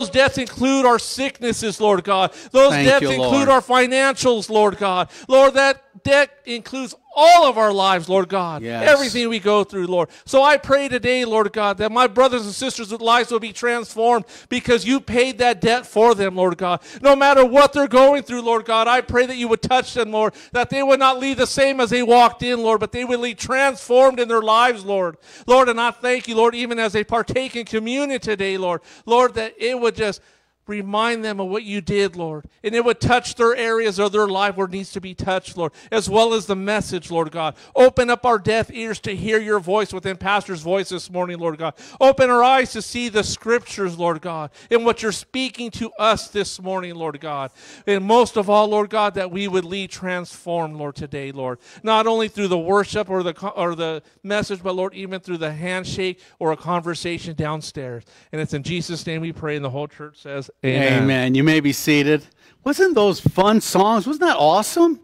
Those debts include our sicknesses, Lord God. Those Thank debts you, include Lord. our financials, Lord God. Lord, that debt includes all of our lives, Lord God. Yes. Everything we go through, Lord. So I pray today, Lord God, that my brothers and sisters' lives will be transformed because you paid that debt for them, Lord God. No matter what they're going through, Lord God, I pray that you would touch them, Lord, that they would not leave the same as they walked in, Lord, but they would leave transformed in their lives, Lord. Lord, and I thank you, Lord, even as they partake in communion today, Lord. Lord, that it would just Remind them of what you did, Lord. And it would touch their areas of their life where it needs to be touched, Lord, as well as the message, Lord God. Open up our deaf ears to hear your voice within Pastor's voice this morning, Lord God. Open our eyes to see the scriptures, Lord God, and what you're speaking to us this morning, Lord God. And most of all, Lord God, that we would lead transformed, Lord, today, Lord. Not only through the worship or the, or the message, but Lord, even through the handshake or a conversation downstairs. And it's in Jesus' name we pray, and the whole church says, Amen. You may be seated. Wasn't those fun songs? Wasn't that awesome?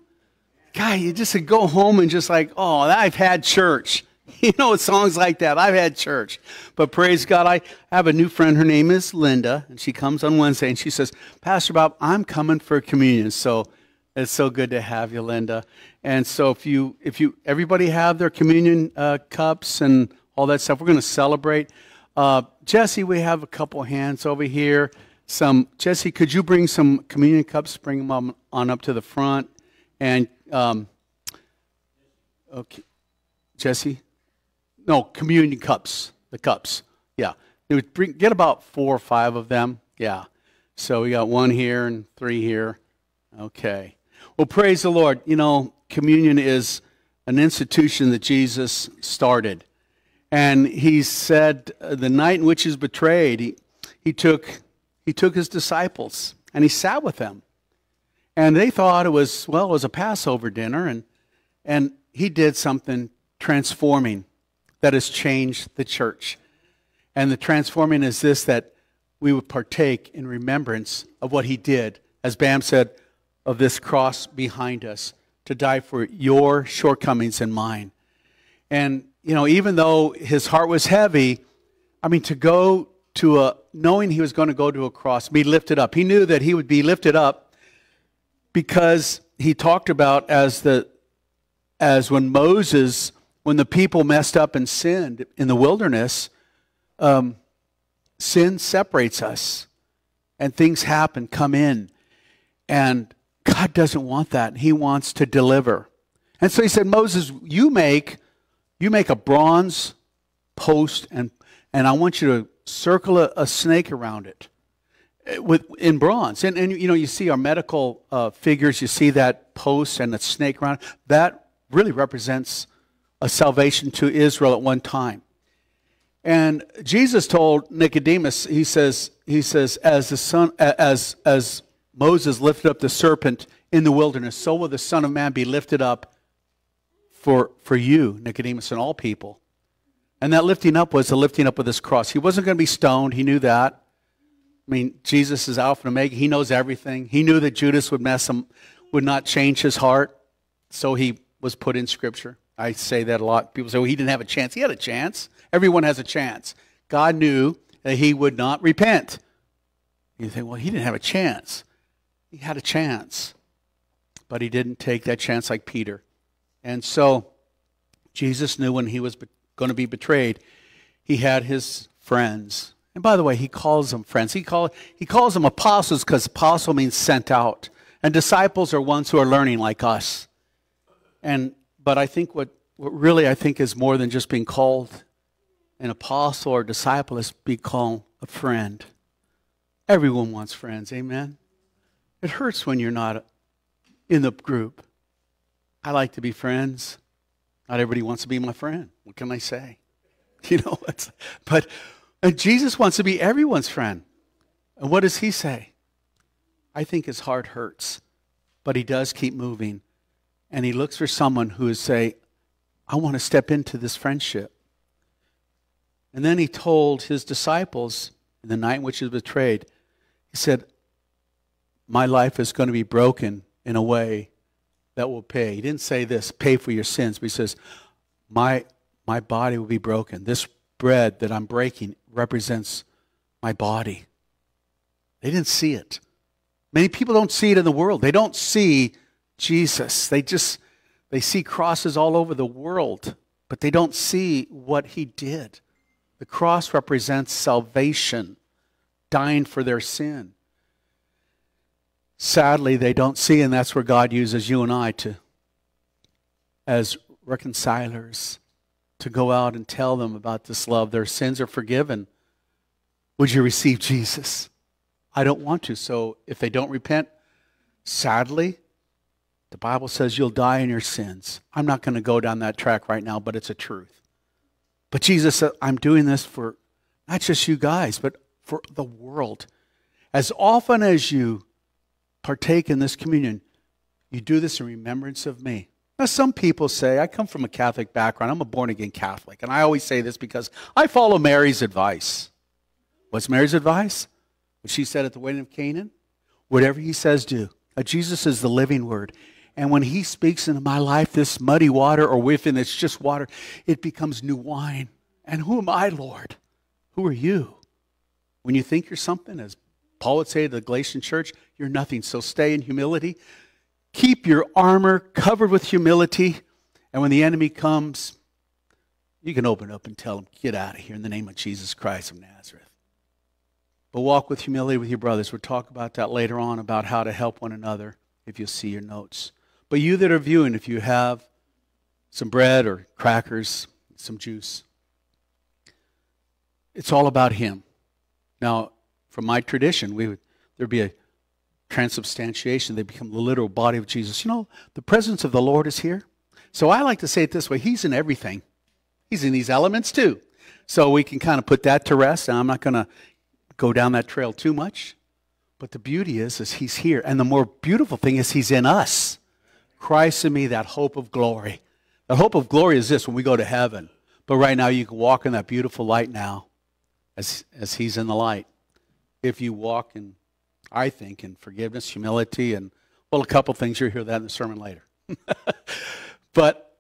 God, you just go home and just like, oh, I've had church. You know, songs like that. I've had church. But praise God, I have a new friend. Her name is Linda, and she comes on Wednesday and she says, Pastor Bob, I'm coming for communion. So it's so good to have you, Linda. And so if you, if you, everybody have their communion uh, cups and all that stuff, we're going to celebrate. Uh, Jesse, we have a couple hands over here. Some Jesse, could you bring some communion cups? Bring them on, on up to the front. And um, okay, Jesse, no communion cups. The cups, yeah. Bring, get about four or five of them. Yeah. So we got one here and three here. Okay. Well, praise the Lord. You know, communion is an institution that Jesus started. And he said, the night in which he was betrayed, he, he, took, he took his disciples and he sat with them. And they thought it was, well, it was a Passover dinner. And, and he did something transforming that has changed the church. And the transforming is this that we would partake in remembrance of what he did, as Bam said, of this cross behind us to die for your shortcomings and mine. And, you know, even though his heart was heavy, I mean, to go to a, knowing he was going to go to a cross, be lifted up. He knew that he would be lifted up because he talked about as the, as when Moses, when the people messed up and sinned in the wilderness, um, sin separates us and things happen, come in. And God doesn't want that. He wants to deliver. And so he said, Moses, you make you make a bronze post and and I want you to circle a, a snake around it eh, with in bronze. And, and you know, you see our medical uh, figures, you see that post and the snake around. That really represents a salvation to Israel at one time. And Jesus told Nicodemus, he says, he says, as the son, as as Moses lifted up the serpent in the wilderness, so will the Son of Man be lifted up for, for you, Nicodemus, and all people. And that lifting up was the lifting up of this cross. He wasn't going to be stoned. He knew that. I mean, Jesus is Alpha and Omega. He knows everything. He knew that Judas would mess him, would not change his heart. So he was put in Scripture. I say that a lot. People say, well, he didn't have a chance. He had a chance. Everyone has a chance. God knew that he would not repent. You think, well, he didn't have a chance. He had a chance. But he didn't take that chance like Peter. And so Jesus knew when he was going to be betrayed, he had his friends. And by the way, he calls them friends. He, call, he calls them apostles because apostle means sent out. And disciples are ones who are learning like us. And but I think what, what really I think is more than just being called an apostle or disciple is be called a friend. Everyone wants friends, amen? It hurts when you're not in the group. I like to be friends. Not everybody wants to be my friend. What can I say? You know, but Jesus wants to be everyone's friend. And what does he say? I think his heart hurts, but he does keep moving. And he looks for someone who would say, I want to step into this friendship. And then he told his disciples in the night in which he was betrayed, he said, My life is going to be broken in a way that will pay. He didn't say this, pay for your sins, but he says, My, my body will be broken. This bread that I'm breaking represents my body. They didn't see it. Many people don't see it in the world. They don't see Jesus. They just they see crosses all over the world, but they don't see what he did. The cross represents salvation, dying for their sin. Sadly, they don't see, and that's where God uses you and I to, as reconcilers, to go out and tell them about this love. Their sins are forgiven. Would you receive Jesus? I don't want to. So if they don't repent, sadly, the Bible says you'll die in your sins. I'm not going to go down that track right now, but it's a truth. But Jesus said, I'm doing this for not just you guys, but for the world. As often as you partake in this communion, you do this in remembrance of me. Now, some people say, I come from a Catholic background. I'm a born again Catholic. And I always say this because I follow Mary's advice. What's Mary's advice? What she said at the wedding of Canaan? Whatever he says, do. Now, Jesus is the living word. And when he speaks into my life, this muddy water, or within it's just water, it becomes new wine. And who am I, Lord? Who are you? When you think you're something, as Paul would say to the Galatian church, you're nothing. So stay in humility. Keep your armor covered with humility. And when the enemy comes, you can open up and tell him, Get out of here in the name of Jesus Christ of Nazareth. But walk with humility with your brothers. We'll talk about that later on about how to help one another if you see your notes. But you that are viewing, if you have some bread or crackers, some juice, it's all about Him. Now, from my tradition, we would there'd be a transubstantiation. They become the literal body of Jesus. You know, the presence of the Lord is here. So I like to say it this way: He's in everything. He's in these elements too. So we can kind of put that to rest. And I'm not going to go down that trail too much. But the beauty is, is He's here, and the more beautiful thing is He's in us. Christ in me, that hope of glory. The hope of glory is this when we go to heaven. But right now, you can walk in that beautiful light now as, as He's in the light. If you walk in, I think, in forgiveness, humility, and, well, a couple things. You'll hear that in the sermon later. but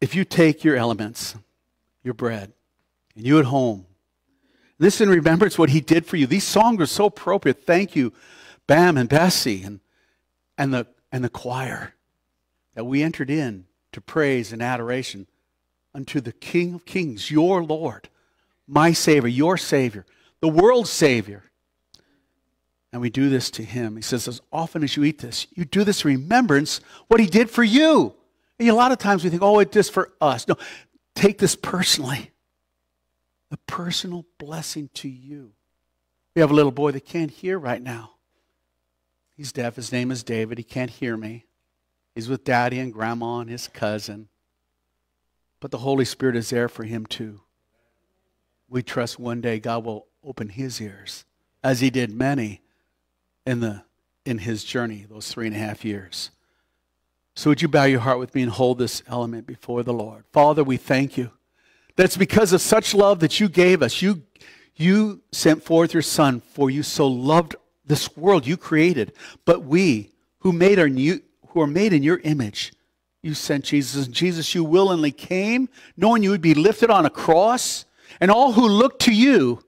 if you take your elements, your bread, and you at home, this in remembrance what He did for you. These songs are so appropriate. Thank you, Bam and Bessie, and, and, the, and the choir that we entered in to praise and adoration unto the King of Kings, your Lord, my Savior, your Savior, the world's Savior. And we do this to Him. He says, as often as you eat this, you do this remembrance what He did for you. And a lot of times we think, oh, it's just for us. No, take this personally. The personal blessing to you. We have a little boy that can't hear right now. He's deaf. His name is David. He can't hear me. He's with daddy and grandma and his cousin. But the Holy Spirit is there for him too. We trust one day God will open his ears, as he did many in, the, in his journey, those three and a half years. So would you bow your heart with me and hold this element before the Lord? Father, we thank you. That's because of such love that you gave us. You, you sent forth your Son, for you so loved this world you created. But we, who made our new, who are made in your image. You sent Jesus, and Jesus, you willingly came, knowing you would be lifted on a cross, and all who look to you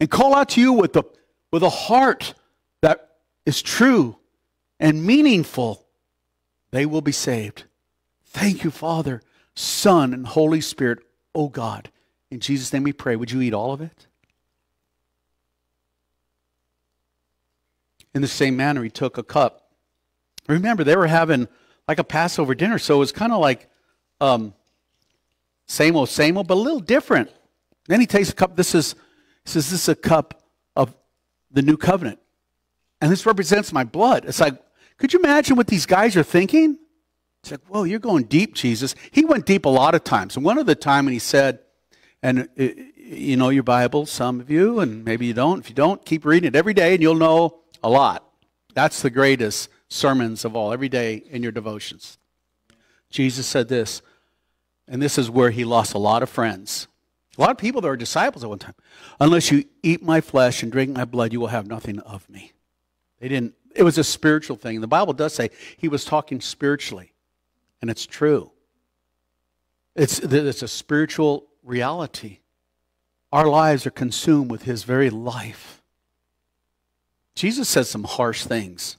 and call out to you with, the, with a heart is true and meaningful, they will be saved. Thank you, Father, Son, and Holy Spirit, oh God. In Jesus' name we pray. Would you eat all of it? In the same manner, he took a cup Remember, they were having like a Passover dinner, so it was kind of like um, same old, same old, but a little different. Then he takes a cup. This is, says, this is a cup of the new covenant. And this represents my blood. It's like, could you imagine what these guys are thinking? It's like, whoa, you're going deep, Jesus. He went deep a lot of times. And one of the time when he said, and uh, you know your Bible, some of you, and maybe you don't. If you don't, keep reading it every day and you'll know a lot. That's the greatest sermons of all, every day in your devotions. Jesus said this, and this is where he lost a lot of friends. A lot of people that were disciples at one time. Unless you eat my flesh and drink my blood, you will have nothing of me. They didn't, it was a spiritual thing. The Bible does say he was talking spiritually, and it's true. It's, it's a spiritual reality. Our lives are consumed with his very life. Jesus says some harsh things.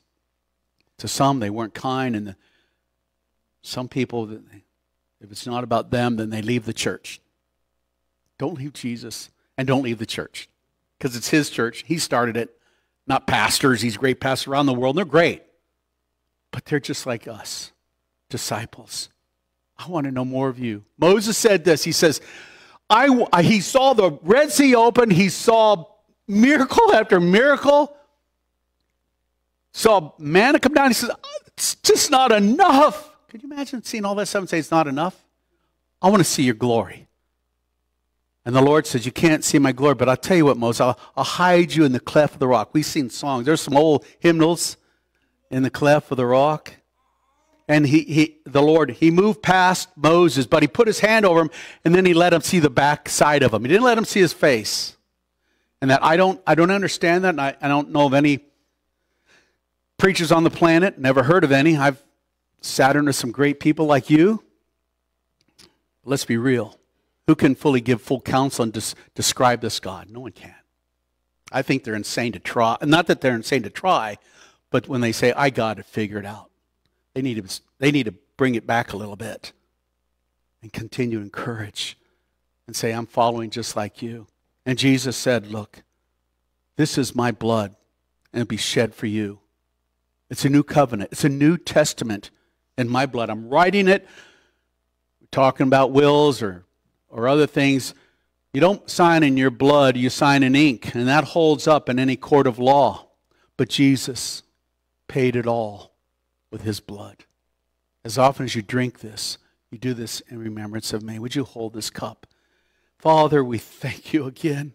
To some, they weren't kind, and the, some people, if it's not about them, then they leave the church. Don't leave Jesus, and don't leave the church, because it's his church. He started it, not pastors. these great pastors around the world, they're great. But they're just like us, disciples. I want to know more of you. Moses said this. He says, I, he saw the Red Sea open. He saw miracle after miracle. Saw manna come down. He says, uh, it's just not enough. Could you imagine seeing all that stuff and say it's not enough? I want to see your glory. And the Lord says, You can't see my glory, but I'll tell you what, Moses, I'll, I'll hide you in the cleft of the rock. We've seen songs. There's some old hymnals in the cleft of the rock and he, he, the Lord, he moved past Moses, but he put his hand over him, and then he let him see the back side of him. He didn't let him see his face. And that I don't, I don't understand that, and I, I don't know of any preachers on the planet, never heard of any. I've sat under some great people like you. Let's be real. Who can fully give full counsel and des- describe this God? No one can. I think they're insane to try. Not that they're insane to try, but when they say, I got to figure it out. They need to, they need to bring it back a little bit and continue to encourage and say, I'm following just like you. And Jesus said, Look, this is my blood, and it'll be shed for you. It's a new covenant, it's a new testament in my blood. I'm writing it. We're talking about wills or, or other things. You don't sign in your blood, you sign in ink, and that holds up in any court of law. But Jesus paid it all with his blood. As often as you drink this, you do this in remembrance of me. Would you hold this cup? Father, we thank you again.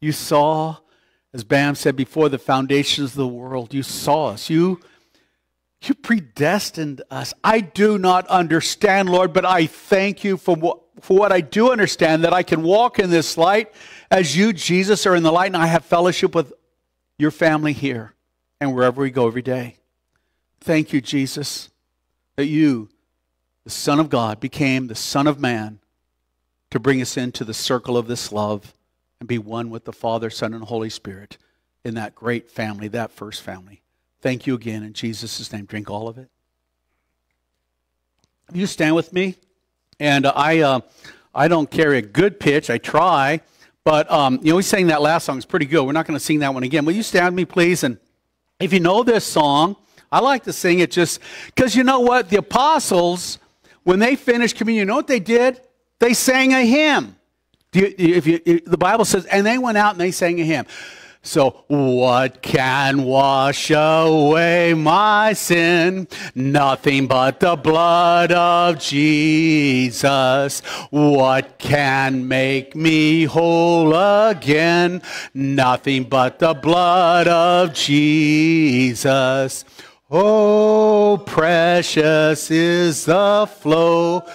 You saw, as Bam said, before the foundations of the world, you saw us. You, you predestined us. I do not understand, Lord, but I thank you for what, for what I do understand, that I can walk in this light as you, Jesus, are in the light, and I have fellowship with your family here and wherever we go every day. Thank you, Jesus, that you, the Son of God, became the Son of Man to bring us into the circle of this love and be one with the Father, Son, and Holy Spirit in that great family, that first family. Thank you again in Jesus' name. Drink all of it. You stand with me, and I, uh, I don't carry a good pitch. I try, but um, you know we sang that last song. It's pretty good. We're not going to sing that one again. Will you stand me, please? And if you know this song, I like to sing it just because you know what? The apostles, when they finished communion, you know what they did? They sang a hymn. You, if you, if the Bible says, and they went out and they sang a hymn. So, what can wash away my sin? Nothing but the blood of Jesus. What can make me whole again? Nothing but the blood of Jesus. Oh, precious is the flow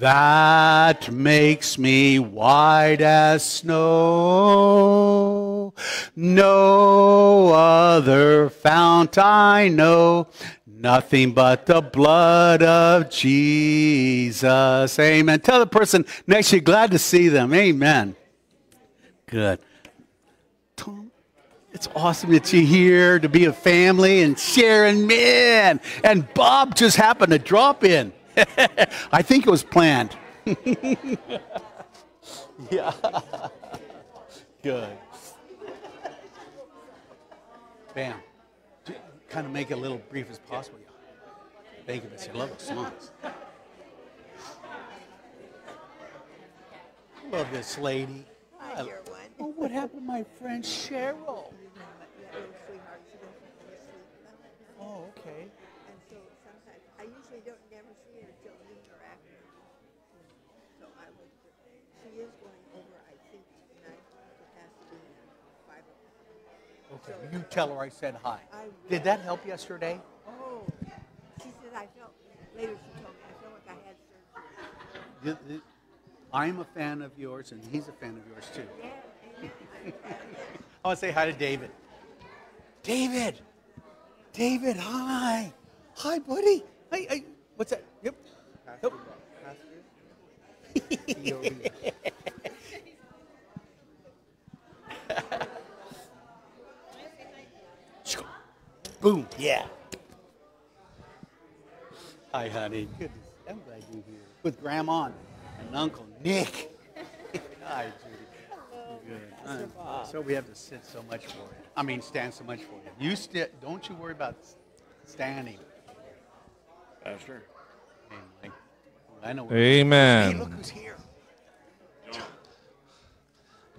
that makes me white as snow. No other fount I know, nothing but the blood of Jesus. Amen. Tell the person next you, glad to see them. Amen. Good. It's awesome that you're here to be a family and sharing, man. And Bob just happened to drop in. I think it was planned. yeah. Good. Bam. Kind of make it a little brief as possible. Thank you, Missy. I love the songs. love this lady. I, oh, what happened to my friend Cheryl? Oh, okay. And so sometimes, I usually don't never see her until noon or after. So I would, she is going over, I think, tonight to Pasadena, five o'clock. Okay. You tell her I said hi. I Did that help yesterday? Oh, she said I felt, later she told me, I felt like I had surgery. The- the- I'm a fan of yours, and he's a fan of yours too. Yeah. I want to say hi to David. David, David, hi, hi, buddy. Hi, hi. What's that? Yep. Yep. Boom. Yeah. Hi, honey. Good. I'm glad you're here. With Grandma and Uncle Nick. Hi, Judy. Good. Uh, so we have to sit so much for you. I mean, stand so much for you. You st- don't you worry about standing. Pastor. Hey, Mike. I know. Amen. Hey, look who's here.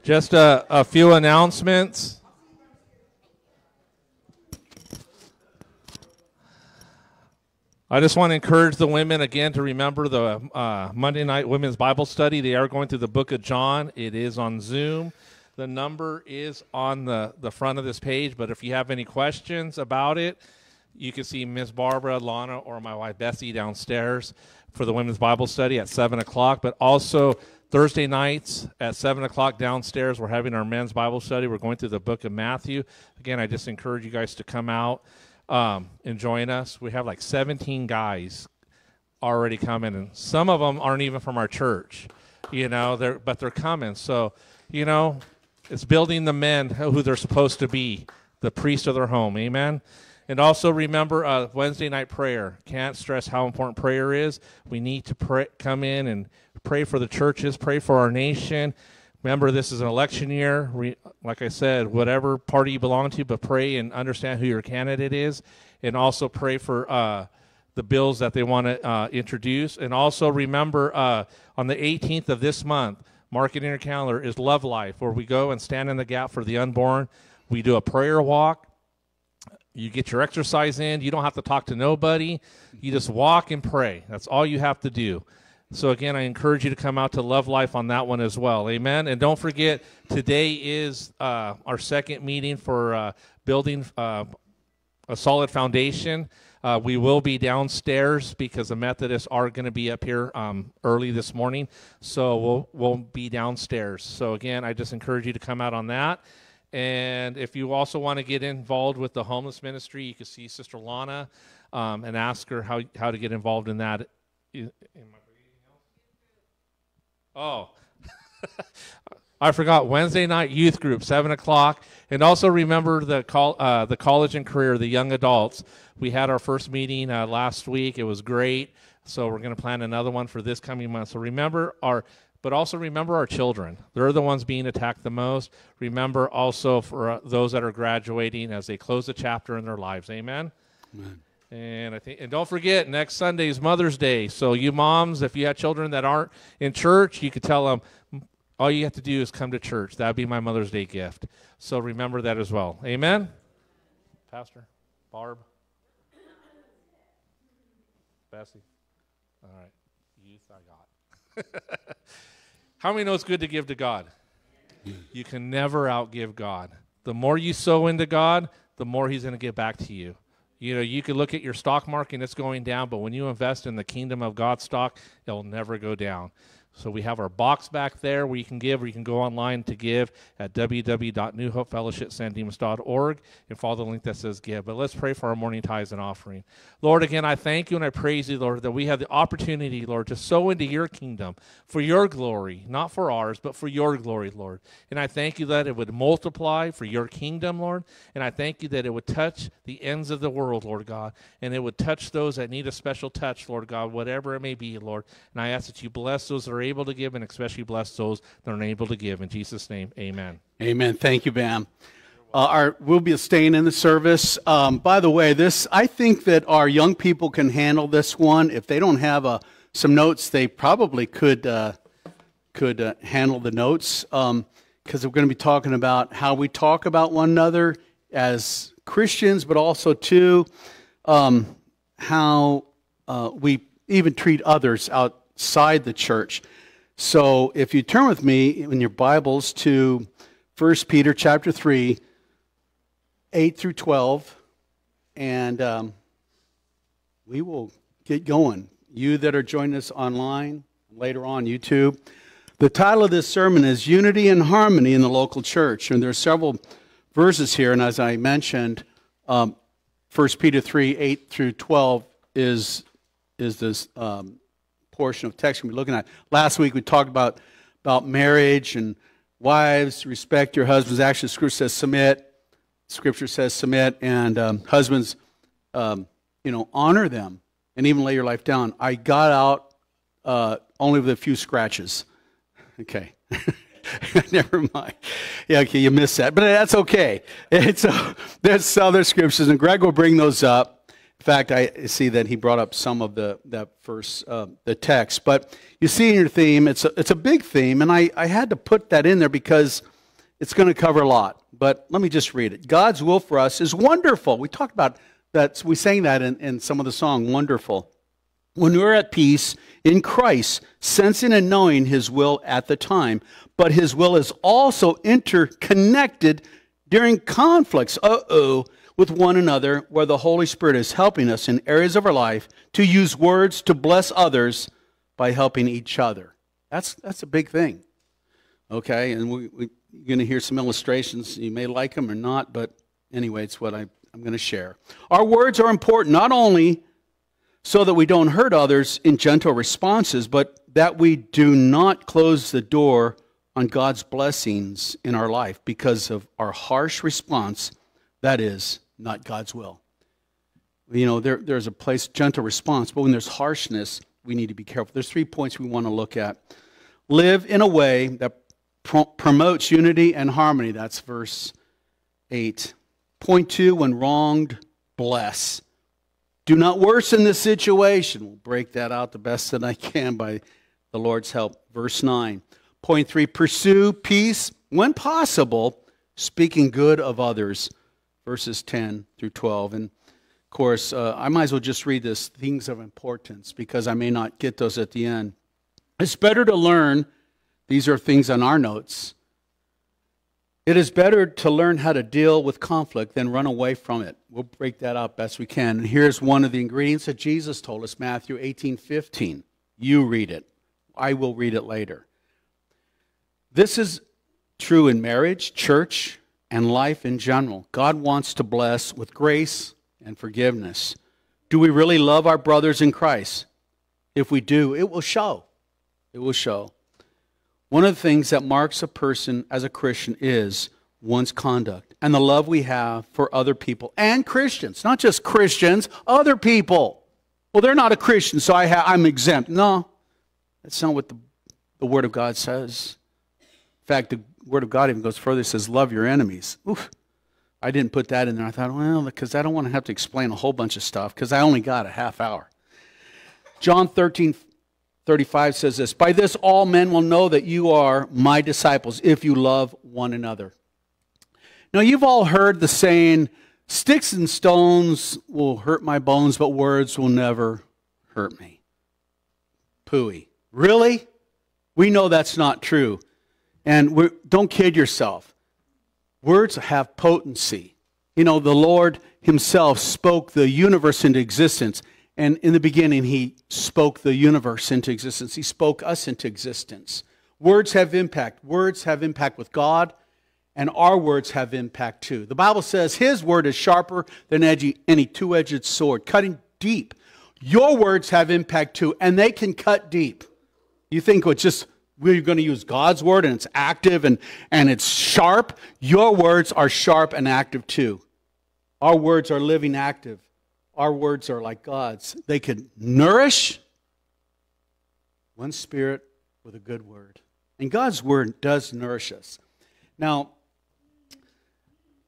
Just a, a few announcements. I just want to encourage the women again to remember the uh, Monday night women's Bible study. They are going through the book of John. It is on Zoom. The number is on the, the front of this page, but if you have any questions about it, you can see Miss Barbara, Lana, or my wife Bessie downstairs for the women's Bible study at 7 o'clock. But also Thursday nights at 7 o'clock downstairs, we're having our men's Bible study. We're going through the book of Matthew. Again, I just encourage you guys to come out um, and join us. We have like 17 guys already coming, and some of them aren't even from our church, you know, they're, but they're coming. So, you know, it's building the men who they're supposed to be, the priest of their home. Amen. And also remember uh, Wednesday night prayer. Can't stress how important prayer is. We need to pray, come in and pray for the churches, pray for our nation. Remember, this is an election year. Re, like I said, whatever party you belong to, but pray and understand who your candidate is, and also pray for uh, the bills that they want to uh, introduce. And also remember, uh, on the 18th of this month, mark it in your calendar, is Love Life, where we go and stand in the gap for the unborn. We do a prayer walk. You get your exercise in. You don't have to talk to nobody. You just walk and pray. That's all you have to do. So again, I encourage you to come out to Love Life on that one as well. Amen. And don't forget, today is uh, our second meeting for uh, building uh, a solid foundation. Uh, we will be downstairs because the Methodists are going to be up here um, early this morning. So we'll we'll be downstairs. So again, I just encourage you to come out on that. And if you also want to get involved with the homeless ministry, you can see Sister Lana um, and ask her how how to get involved in that. Am I Oh, I forgot Wednesday night youth group, seven o'clock, and also remember the call, uh, the college and career, the young adults. We had our first meeting uh, last week. It was great. So we're going to plan another one for this coming month. So remember our, but also remember our children. They're the ones being attacked the most. Remember also for uh, those that are graduating as they close the chapter in their lives. Amen. Amen. And I think, and don't forget, next Sunday is Mother's Day. So you moms, if you have children that aren't in church, you could tell them all you have to do is come to church. That'd be my Mother's Day gift. So remember that as well. Amen. Pastor, Barb, Bessie. All right, youth, I got. How many know it's good to give to God? You can never outgive God. The more you sow into God, the more He's going to give back to you. You know, you could look at your stock market and it's going down, but when you invest in the kingdom of God stock, it'll never go down. So we have our box back there where you can give, or you can go online to give at www.newhopefellowshipsandimas.org and follow the link that says give. But let's pray for our morning tithes and offering. Lord, again, I thank you and I praise you, Lord, that we have the opportunity, Lord, to sow into your kingdom for your glory, not for ours, but for your glory, Lord. And I thank you that it would multiply for your kingdom, Lord. And I thank you that it would touch the ends of the world, Lord God, and it would touch those that need a special touch, Lord God, whatever it may be, Lord. And I ask that you bless those that are able to give and especially bless those that are unable to give. In Jesus' name, amen. Amen. Thank you, Bam. Uh, our, we'll be staying in the service. Um, by the way, this I think that our young people can handle this one. If they don't have uh, some notes, they probably could uh, could uh, handle the notes because um, we're going to be talking about how we talk about one another as Christians, but also too um, how uh, we even treat others outside the church. So if you turn with me in your Bibles to 1 Peter chapter 3, 8 through 12, and um, we will get going. You that are joining us online, later on YouTube. The title of this sermon is Unity and Harmony in the Local Church. And there are several verses here, and as I mentioned, um, 1 Peter 3, 8 through 12 is, is this um, portion of text we're looking at. Last week we talked about, about marriage and wives, respect your husbands. Actually, Scripture says submit. Scripture says submit, and um, husbands, um, you know, honor them and even lay your life down. I got out uh, only with a few scratches. Okay. Never mind. Yeah, okay, you missed that, but that's okay. It's uh, there's other scriptures, and Greg will bring those up. In fact, I see that he brought up some of the that first uh, the text, but you see in your theme, it's a, it's a big theme, and I, I had to put that in there because it's going to cover a lot. But let me just read it. God's will for us is wonderful. We talked about that. We sang that in, in some of the song, wonderful. When we're at peace in Christ, sensing and knowing His will at the time, but His will is also interconnected during conflicts. Uh oh with one another where the Holy Spirit is helping us in areas of our life to use words to bless others by helping each other. That's, that's a big thing. Okay, and we, we, you're going to hear some illustrations. You may like them or not, but anyway, it's what I, I'm going to share. Our words are important not only so that we don't hurt others in gentle responses, but that we do not close the door on God's blessings in our life because of our harsh response, that is, not God's will. You know, there, there's a place, gentle response, but when there's harshness, we need to be careful. There's three points we want to look at. Live in a way that pro- promotes unity and harmony. That's verse 8. Point two, when wronged, bless. Do not worsen the situation. We'll break that out the best that I can by the Lord's help. Verse 9. Point three, pursue peace when possible, speaking good of others verses 10 through 12. And of course, uh, I might as well just read this things of importance because I may not get those at the end. It's better to learn, these are things on our notes. It is better to learn how to deal with conflict than run away from it. We'll break that up best we can. And here's one of the ingredients that Jesus told us, Matthew 18 15. You read it. I will read it later. This is true in marriage, church, and life in general. God wants to bless with grace and forgiveness. Do we really love our brothers in Christ? If we do, it will show. It will show. One of the things that marks a person as a Christian is one's conduct and the love we have for other people and Christians, not just Christians, other people. Well, they're not a Christian, so I am exempt. No, that's not what the, the Word of God says. In fact, the Word of God even goes further. It says, Love your enemies. Oof. I didn't put that in there. I thought, well, because I don't want to have to explain a whole bunch of stuff because I only got a half hour. John 13, 35 says this By this all men will know that you are my disciples if you love one another. Now, you've all heard the saying, Sticks and stones will hurt my bones, but words will never hurt me. Pooey. Really? We know that's not true. And don't kid yourself. Words have potency. You know, the Lord Himself spoke the universe into existence. And in the beginning, He spoke the universe into existence. He spoke us into existence. Words have impact. Words have impact with God, and our words have impact too. The Bible says His word is sharper than any two edged sword, cutting deep. Your words have impact too, and they can cut deep. You think it's just we're going to use God's word and it's active and, and it's sharp. Your words are sharp and active too. Our words are living active. Our words are like God's. They can nourish one spirit with a good word. And God's word does nourish us. Now,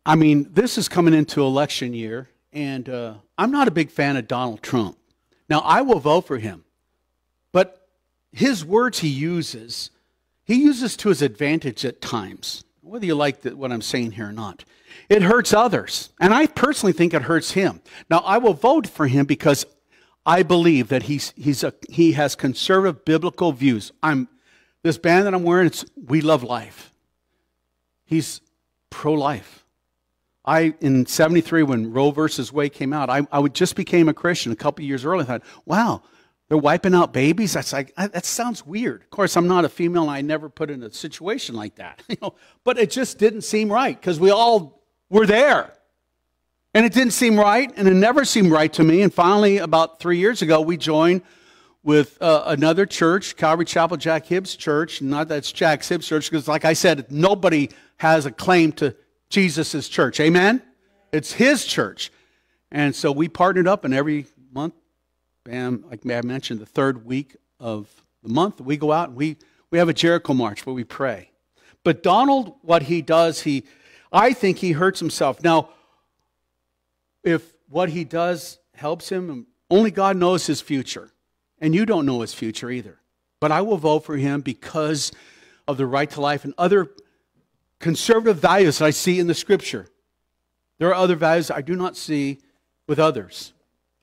I mean, this is coming into election year, and uh, I'm not a big fan of Donald Trump. Now, I will vote for him, his words he uses, he uses to his advantage at times, whether you like the, what I'm saying here or not. It hurts others, and I personally think it hurts him. Now, I will vote for him because I believe that he's, he's a, he has conservative biblical views. I'm, this band that I'm wearing, it's We Love Life. He's pro life. I, in 73, when Roe versus Wade came out, I, I just became a Christian a couple years earlier. I thought, wow, they're wiping out babies. That's like that sounds weird. Of course, I'm not a female, and I never put in a situation like that. You know, but it just didn't seem right because we all were there, and it didn't seem right, and it never seemed right to me. And finally, about three years ago, we joined with uh, another church, Calvary Chapel Jack Hibbs Church. Not that's Jack Hibbs Church because, like I said, nobody has a claim to Jesus' church. Amen. It's his church. And so we partnered up, and every month, bam, like I mentioned, the third week of the month, we go out and we, we have a Jericho March where we pray. But Donald, what he does, he, I think he hurts himself. Now, if what he does helps him, only God knows his future. And you don't know his future either. But I will vote for him because of the right to life and other conservative values that I see in the scripture. There are other values I do not see with others.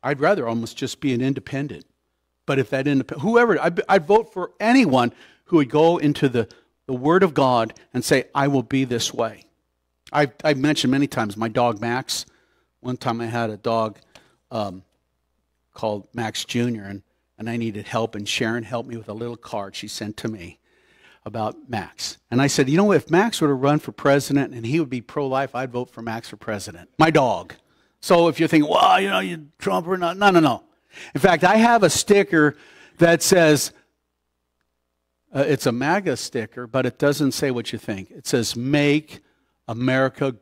I'd rather almost just be an independent. But if that independent, whoever, I'd, I'd vote for anyone who would go into the, the Word of God and say, I will be this way. I've, I've mentioned many times my dog Max. One time I had a dog um, called Max Jr., and, and I needed help, and Sharon helped me with a little card she sent to me about Max. And I said, you know, if Max were to run for president and he would be pro life, I'd vote for Max for president. My dog. So if you're thinking, well, you know, you Trump or not, no, no, no. In fact, I have a sticker that says, uh, it's a MAGA sticker, but it doesn't say what you think. It says, make America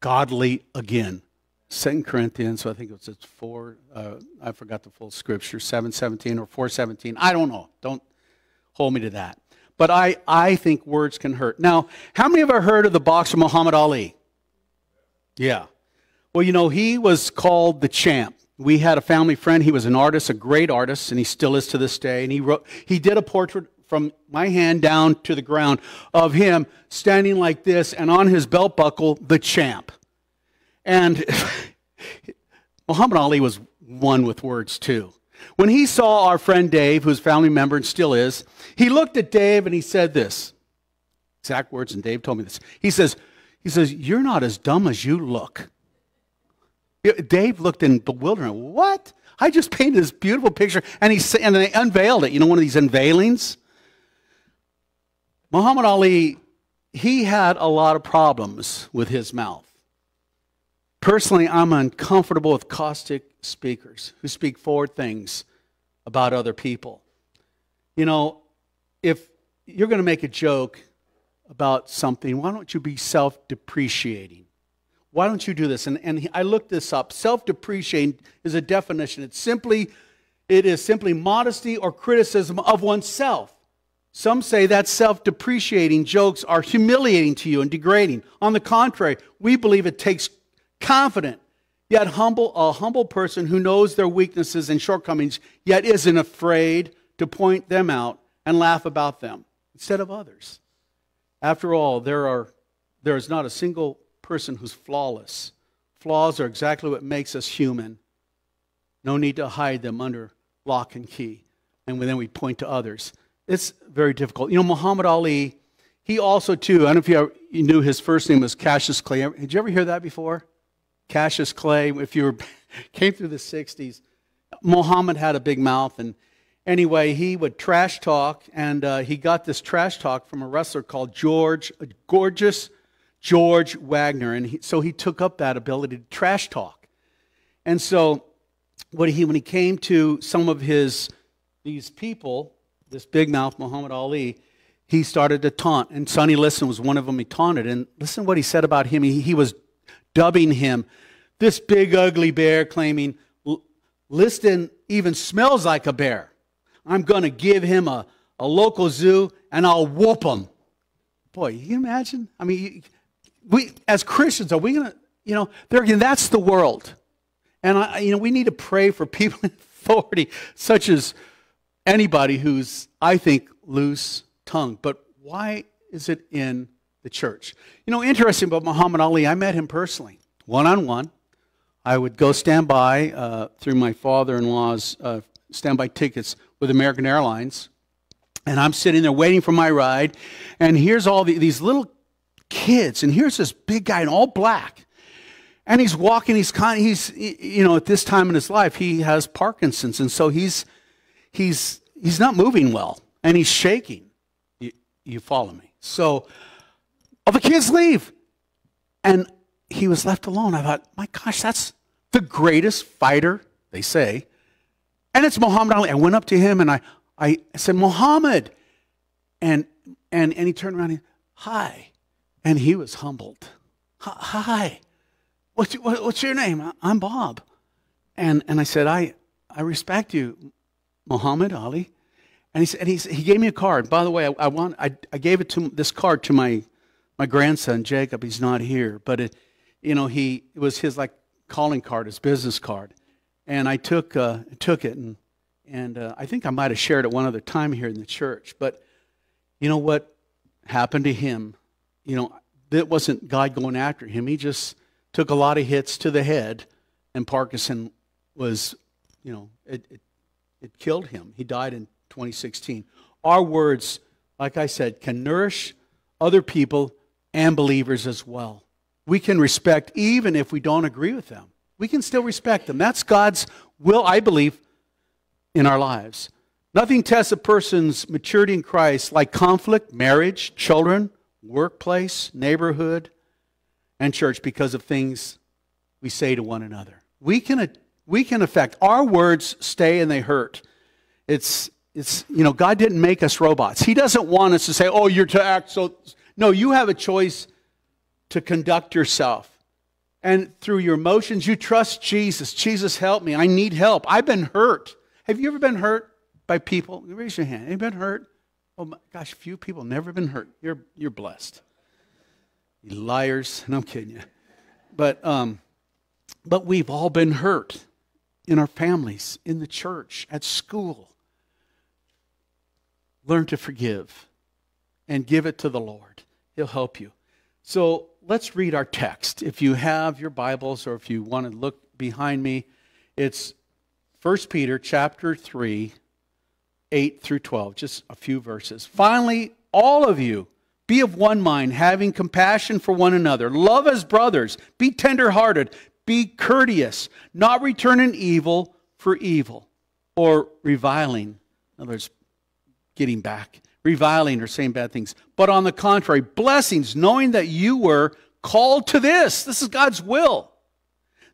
godly again. Second Corinthians, so I think it's, it's four, uh, I forgot the full scripture, 717 or 417. I don't know. Don't hold me to that. But I, I think words can hurt. Now, how many of you heard of the boxer Muhammad Ali? Yeah. Well, you know, he was called the champ. We had a family friend. He was an artist, a great artist, and he still is to this day. And he wrote, he did a portrait from my hand down to the ground of him standing like this, and on his belt buckle, the champ. And Muhammad Ali was one with words too. When he saw our friend Dave, who's family member and still is, he looked at Dave and he said this. Exact words, and Dave told me this. He says, he says, You're not as dumb as you look. Dave looked in bewilderment. What? I just painted this beautiful picture, and he and they unveiled it. You know, one of these unveilings. Muhammad Ali, he had a lot of problems with his mouth. Personally, I'm uncomfortable with caustic speakers who speak forward things about other people. You know, if you're going to make a joke about something, why don't you be self depreciating? Why don't you do this? And, and I looked this up. Self depreciating is a definition. It's simply, it is simply modesty or criticism of oneself. Some say that self depreciating jokes are humiliating to you and degrading. On the contrary, we believe it takes confident, yet humble, a humble person who knows their weaknesses and shortcomings, yet isn't afraid to point them out and laugh about them instead of others. After all, there, are, there is not a single person who's flawless. Flaws are exactly what makes us human. No need to hide them under lock and key. And then we point to others. It's very difficult. You know, Muhammad Ali, he also, too, I don't know if you, you knew his first name was Cassius Clay. Did you ever hear that before? Cassius Clay, if you were, came through the 60s, Muhammad had a big mouth. And anyway, he would trash talk, and uh, he got this trash talk from a wrestler called George, uh, Gorgeous George Wagner. And he, so he took up that ability to trash talk. And so when he, when he came to some of his, these people, this big mouth Muhammad Ali, he started to taunt. And Sonny Liston was one of them he taunted. And listen what he said about him. He, he was dubbing him this big ugly bear, claiming Liston even smells like a bear. I'm going to give him a, a local zoo and I'll whoop him. Boy, you imagine? I mean, we as Christians, are we going to, you know, there again, that's the world. And, I, you know, we need to pray for people in authority, such as anybody who's, I think, loose tongue. But why is it in the church. You know, interesting about Muhammad Ali, I met him personally, one on one. I would go stand by uh, through my father in law's uh, standby tickets with American Airlines. And I'm sitting there waiting for my ride. And here's all the, these little kids. And here's this big guy in all black. And he's walking, he's kind he's, you know, at this time in his life, he has Parkinson's. And so he's, he's, he's not moving well. And he's shaking. You, you follow me? So Oh, the kids leave. And he was left alone. I thought, my gosh, that's the greatest fighter, they say. And it's Muhammad Ali. I went up to him and I, I said, Muhammad. And, and, and he turned around and, hi. And he was humbled. Hi. what's, what, what's your name? "I- I'm Bob. And, and I said, I, I respect you, Muhammad Ali. And he, said, and he, he gave me a card. By the way, I, I, want, I, I gave it to this card to my, my grandson, Jacob. He's not here. But, it, you know, he, it was his like calling card, his business card. And I took, uh, took it, and, and uh, I think I might have shared it one other time here in the church. But you know what happened to him? You know, that wasn't God going after him. He just took a lot of hits to the head, and Parkinson was, you know, it, it, it killed him. He died in 2016. Our words, like I said, can nourish other people and believers as well. We can respect even if we don't agree with them. We can still respect them. That's God's will, I believe, in our lives. Nothing tests a person's maturity in Christ like conflict, marriage, children, workplace, neighborhood, and church because of things we say to one another. We can, we can affect. Our words stay and they hurt. It's, it's, you know, God didn't make us robots. He doesn't want us to say, oh, you're to act so. No, you have a choice to conduct yourself. And through your emotions, you trust Jesus. Jesus, help me. I need help. I've been hurt. Have you ever been hurt by people? Raise your hand. Have you been hurt? Oh my gosh, few people never been hurt. You're, you're blessed. You liars. No, I'm kidding you. But, um, but we've all been hurt in our families, in the church, at school. Learn to forgive and give it to the Lord. He'll help you. So let's read our text. If you have your Bibles or if you want to look behind me, it's 1 Peter chapter 3, 8 through 12, just a few verses. Finally, all of you, be of one mind, having compassion for one another. Love as brothers. Be tenderhearted. Be courteous, not returning evil for evil or reviling. In other words, getting back, reviling or saying bad things. But on the contrary, blessings, knowing that you were called to this. This is God's will,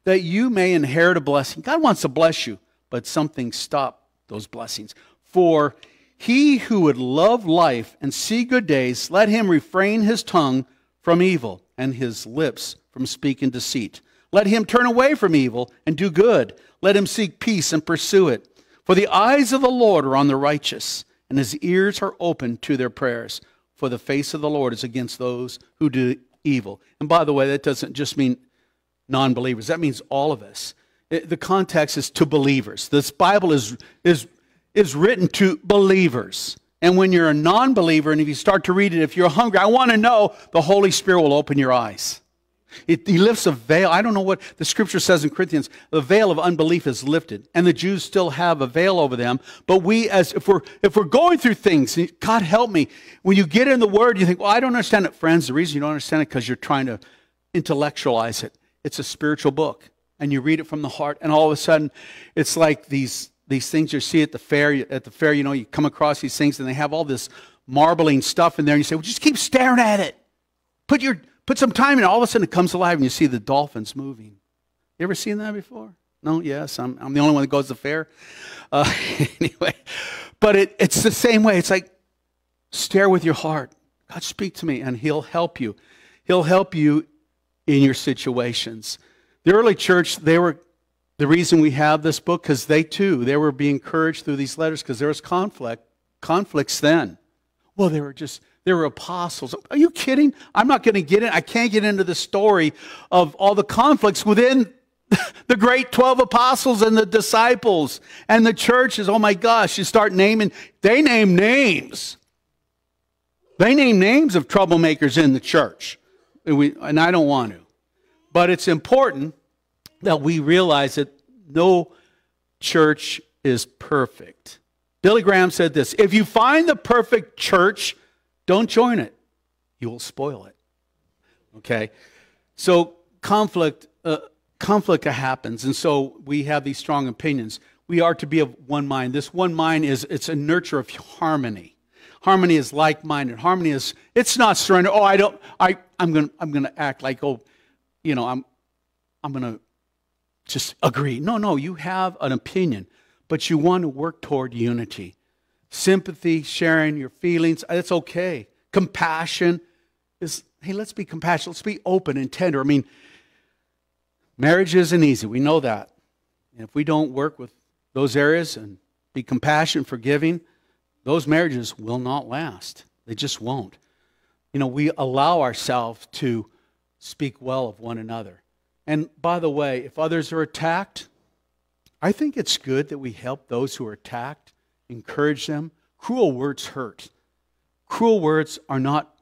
that you may inherit a blessing. God wants to bless you, but something stop those blessings. For he who would love life and see good days, let him refrain his tongue from evil and his lips from speaking deceit. Let him turn away from evil and do good. Let him seek peace and pursue it. For the eyes of the Lord are on the righteous, and his ears are open to their prayers. For the face of the Lord is against those who do evil. And by the way, that doesn't just mean non believers, that means all of us. It- the context is to believers. This Bible is, is, is written to believers. And when you're a non believer, and if you start to read it, if you're hungry, I want to know, the Holy Spirit will open your eyes. It, he lifts a veil. I don't know what the scripture says in Corinthians. The veil of unbelief is lifted, and the Jews still have a veil over them. But we, as if we're if we're going through things, God help me. When you get in the Word, you think, "Well, I don't understand it, friends." The reason you don't understand it because you're trying to intellectualize it. It's a spiritual book, and you read it from the heart, and all of a sudden, it's like these these things you see at the fair. At the fair, you know, you come across these things, and they have all this marbling stuff in there, and you say, "Well, just keep staring at it." Put your put some time in. All of a sudden, it comes alive, and you see the dolphins moving. You ever seen that before? No. Yes. I'm I'm the only one that goes to the fair. Uh, anyway, but it, it's the same way. It's like stare with your heart. God, speak to me, and He'll help you. He'll help you in your situations. The early church, they were the reason we have this book because they too they were being encouraged through these letters because there was conflict conflicts then. Well, they were just they were apostles. Are you kidding? I'm not going to get in. I can't get into the story of all the conflicts within the great 12 apostles and the disciples and the churches. Oh my gosh, you start naming, they name names. They name names of troublemakers in the church. And, we, and I don't want to. But it's important that we realize that no church is perfect. Billy Graham said this If you find the perfect church, don't join it, you will spoil it. Okay? So conflict, uh, conflict happens, and so we have these strong opinions. We are to be of one mind. This one mind is it's a nurture of harmony. Harmony is like-minded. Harmony is it's not surrender. Oh, I don't. I I'm gonna I'm gonna act like oh, you know I'm I'm gonna just agree. No, no. You have an opinion, but you want to work toward unity sympathy, sharing your feelings, uh, that's okay. Compassion is, hey, let's be compassionate. Let's be open and tender. I mean, Marriage isn't easy. We know that. And if we don't work with those areas and be compassionate, forgiving, those marriages will not last. They just won't. You know, we allow ourselves to speak well of one another. And by the way, if others are attacked, I think it's good that we help those who are attacked, encourage them. Cruel words hurt. Cruel words are not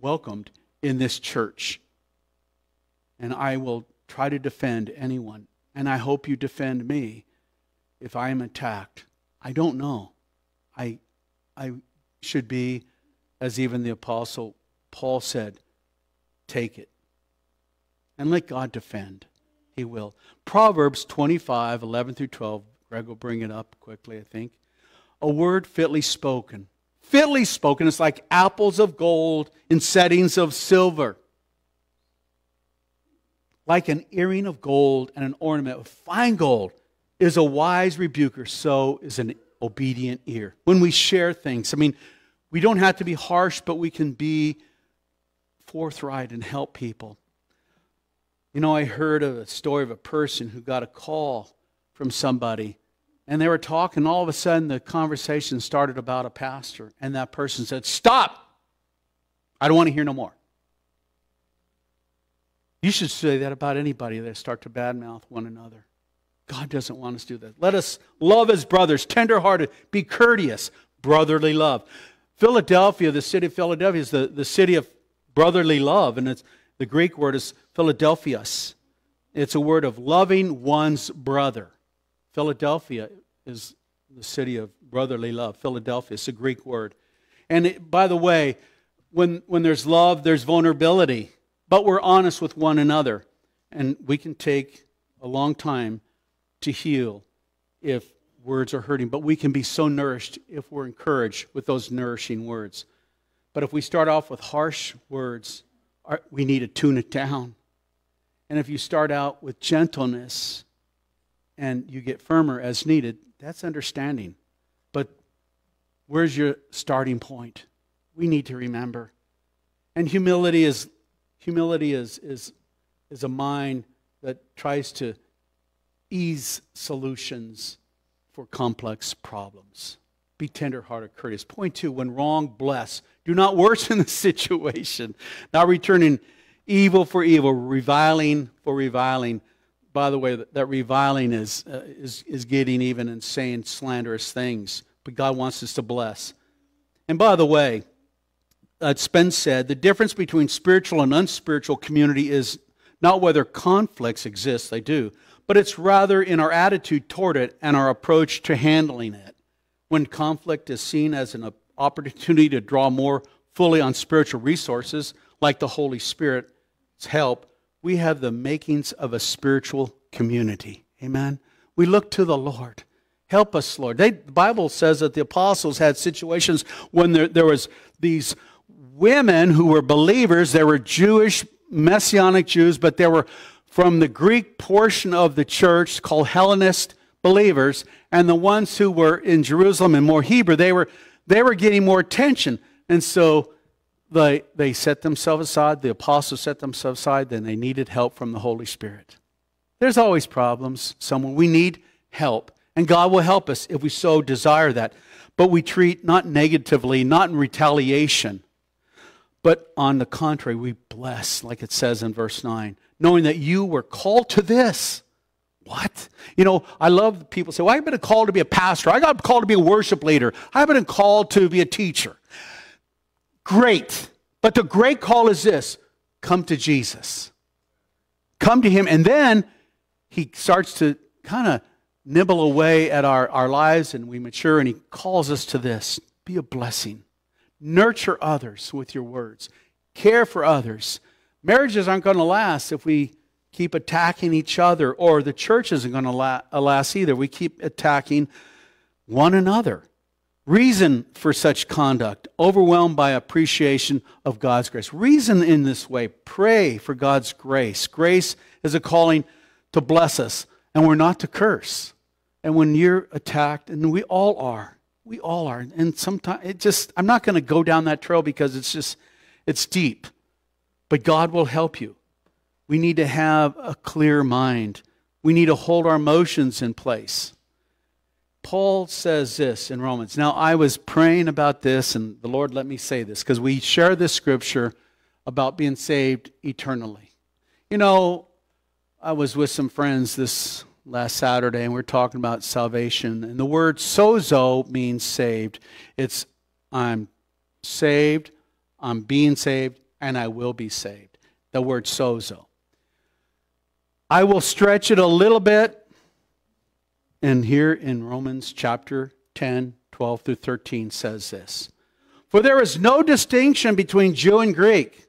welcomed in this church. And I will try to defend anyone. And I hope you defend me if I am attacked. I don't know. I, I should be, as even the Apostle Paul said, take it. And let God defend. He will. Proverbs 25, 11 through 12. Greg will bring it up quickly, I think. A word fitly spoken. Fitly spoken is like apples of gold in settings of silver like an earring of gold and an ornament of fine gold is a wise rebuker, so is an obedient ear. When we share things, I mean, we don't have to be harsh, but we can be forthright and help people. You know, I heard of a story of a person who got a call from somebody, and they were talking. All of a sudden, the conversation started about a pastor, and that person said, Stop! I don't want to hear no more. You should say that about anybody that start to badmouth one another. God doesn't want us to do that. Let us love as brothers, tenderhearted, be courteous, brotherly love. Philadelphia, the city of Philadelphia, is the, the city of brotherly love, and it's, the Greek word is Philadelphias. It's a word of loving one's brother. Philadelphia is the city of brotherly love. Philadelphia is a Greek word. And it, by the way, when, when there's love, there's vulnerability but we're honest with one another. And we can take a long time to heal if words are hurting, but we can be so nourished if we're encouraged with those nourishing words. But if we start off with harsh words, we need to tune it down. And if you start out with gentleness and you get firmer as needed, that's understanding. But where's your starting point? We need to remember. And humility is Humility is, is, is a mind that tries to ease solutions for complex problems. Be tenderhearted, courteous. Point two, when wrong, bless. Do not worsen the situation. Not returning evil for evil, reviling for reviling. By the way, that reviling is, uh, is, is getting even and saying slanderous things. But God wants us to bless. And by the way, uh, Spence said, the difference between spiritual and unspiritual community is not whether conflicts exist, they do, but it's rather in our attitude toward it and our approach to handling it. When conflict is seen as an opportunity to draw more fully on spiritual resources, like the Holy Spirit's help, we have the makings of a spiritual community. Amen? We look to the Lord. Help us, Lord. They, the Bible says that the apostles had situations when there, there was these women who were believers. They were Jewish, Messianic Jews, but they were from the Greek portion of the church called Hellenist believers. And the ones who were in Jerusalem and more Hebrew, they were, they were getting more attention. And so they, they set themselves aside, the apostles set themselves aside, then they needed help from the Holy Spirit. There's always problems. Someone, we need help. And God will help us if we so desire that. But we treat not negatively, not in retaliation. But on the contrary, we bless, like it says in verse 9, knowing that you were called to this. What? You know, I love people say, well, I've been called to be a pastor. I got called to be a worship leader. I've been called to be a teacher. Great. But the great call is this come to Jesus. Come to Him. And then He starts to kind of nibble away at our, our lives and we mature and He calls us to this be a blessing. Nurture others with your words. Care for others. Marriages aren't going to last if we keep attacking each other, or the church isn't going to uh, last either. We keep attacking one another. Reason for such conduct, overwhelmed by appreciation of God's grace. Reason in this way, pray for God's grace. Grace is a calling to bless us, and we're not to curse. And when you're attacked, and we all are, we all are. And sometimes it just, I'm not going to go down that trail because it's just, it's deep. But God will help you. We need to have a clear mind. We need to hold our emotions in place. Paul says this in Romans. Now, I was praying about this, and the Lord let me say this because we share this scripture about being saved eternally. You know, I was with some friends this last Saturday, and we are talking about salvation. And the word sozo means saved. It's I'm saved, I'm being saved, and I will be saved. The word sozo. I will stretch it a little bit. And here in Romans chapter 10, 12 through 13 says this For there is no distinction between Jew and Greek,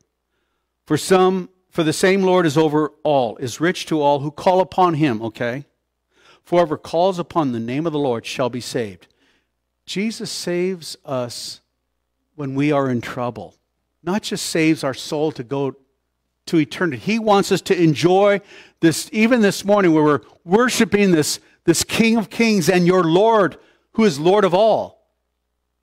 for some for the same Lord is over all, is rich to all who call upon him, okay? Whoever calls upon the name of the Lord shall be saved. Jesus saves us when we are in trouble, not just saves our soul to go to eternity. He wants us to enjoy this, even this morning where we're worshiping this, this King of Kings and your Lord, who is Lord of all.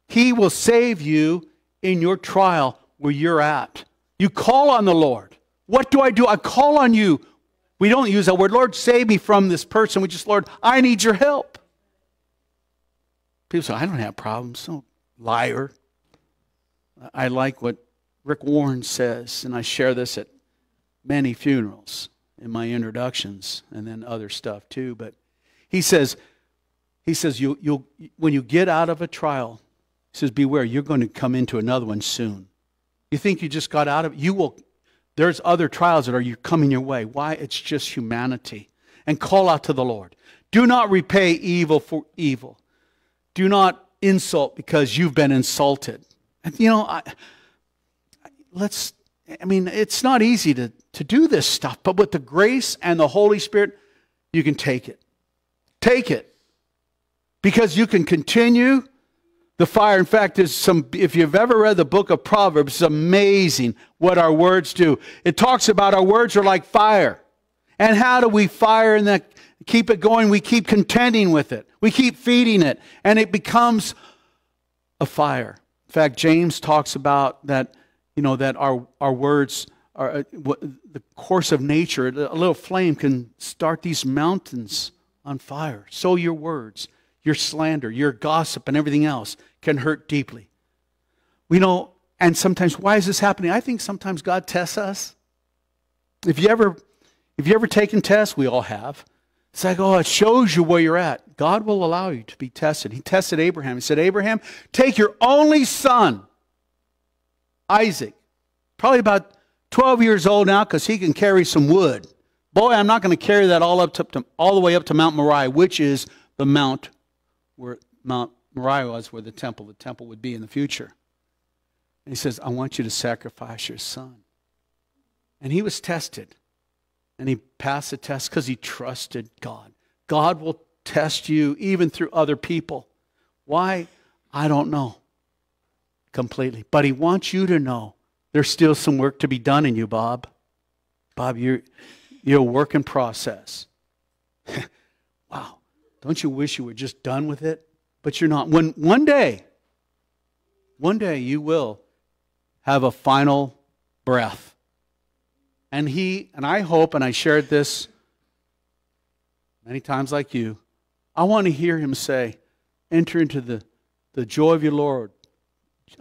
He will save you in your trial where you're at. You call on the Lord. What do I do? I call on you. We don't use that word, Lord, save me from this person. We just, Lord, I need your help. People say, I don't have problems. No, liar. I like what Rick Warren says, and I share this at many funerals in my introductions and then other stuff too. But he says, he says, you, you'll, when you get out of a trial, he says, beware, you're going to come into another one soon. You think you just got out of? You will there's other trials that are you coming your way. Why? It's just humanity. And call out to the Lord. Do not repay evil for evil. Do not insult because you've been insulted. And you know, I, let's, I mean, it's not easy to, to do this stuff, but with the grace and the Holy Spirit, you can take it. Take it. Because you can continue the fire. In fact, there's some, if you've ever read the book of Proverbs, it's amazing what our words do. It talks about our words are like fire. And how do we fire and keep it going? We keep contending with it. We keep feeding it. And it becomes a fire. In fact, James talks about that, you know, that our, our words are uh, the course of nature. A little flame can start these mountains on fire. So your words your slander, your gossip, and everything else can hurt deeply. We know, and sometimes, why is this happening? I think sometimes God tests us. If you ever, if you ever taken tests, we all have. It's like, oh, it shows you where you're at. God will allow you to be tested. He tested Abraham. He said, Abraham, take your only son, Isaac, probably about 12 years old now because he can carry some wood. Boy, I'm not going to carry that all up to, all the way up to Mount Moriah, which is the Mount where Mount Moriah was, where the temple, the temple would be in the future. And he says, I want you to sacrifice your son. And he was tested. And he passed the test because he trusted God. God will test you even through other people. Why? I don't know completely. But he wants you to know there's still some work to be done in you, Bob. Bob, you're, you're a work in process. wow. Don't you wish you were just done with it? But you're not. When one day, one day you will have a final breath. And he, and I hope, and I shared this many times like you, I want to hear him say, Enter into the, the joy of your Lord.